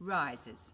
rises.